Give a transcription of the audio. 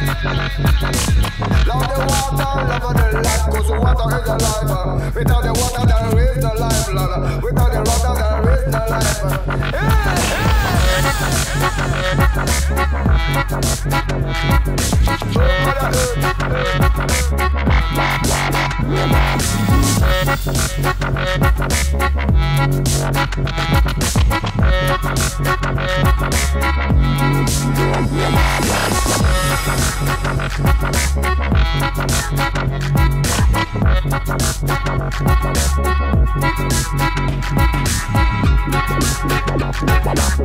Love the water, love the life, cause water is the life. Without the water, there is no life, Lord. Without the water, there is no life. Hey, Thank you.